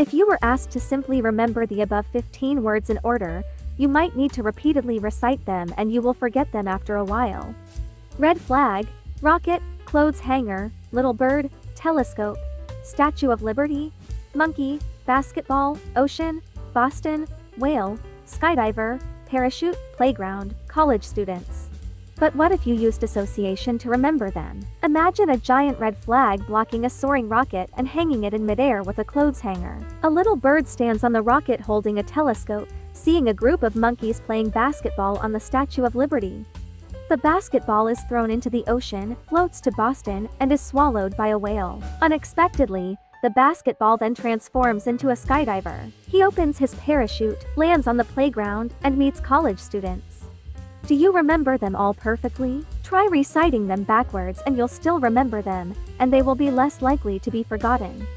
If you were asked to simply remember the above 15 words in order, you might need to repeatedly recite them and you will forget them after a while. Red flag, rocket, clothes hanger, little bird, telescope, Statue of Liberty, monkey, basketball, ocean, Boston, whale, skydiver, parachute, playground, college students. But what if you used association to remember them? Imagine a giant red flag blocking a soaring rocket and hanging it in midair with a clothes hanger. A little bird stands on the rocket holding a telescope, seeing a group of monkeys playing basketball on the Statue of Liberty. The basketball is thrown into the ocean, floats to Boston, and is swallowed by a whale. Unexpectedly, the basketball then transforms into a skydiver. He opens his parachute, lands on the playground, and meets college students. Do you remember them all perfectly? Try reciting them backwards and you'll still remember them, and they will be less likely to be forgotten.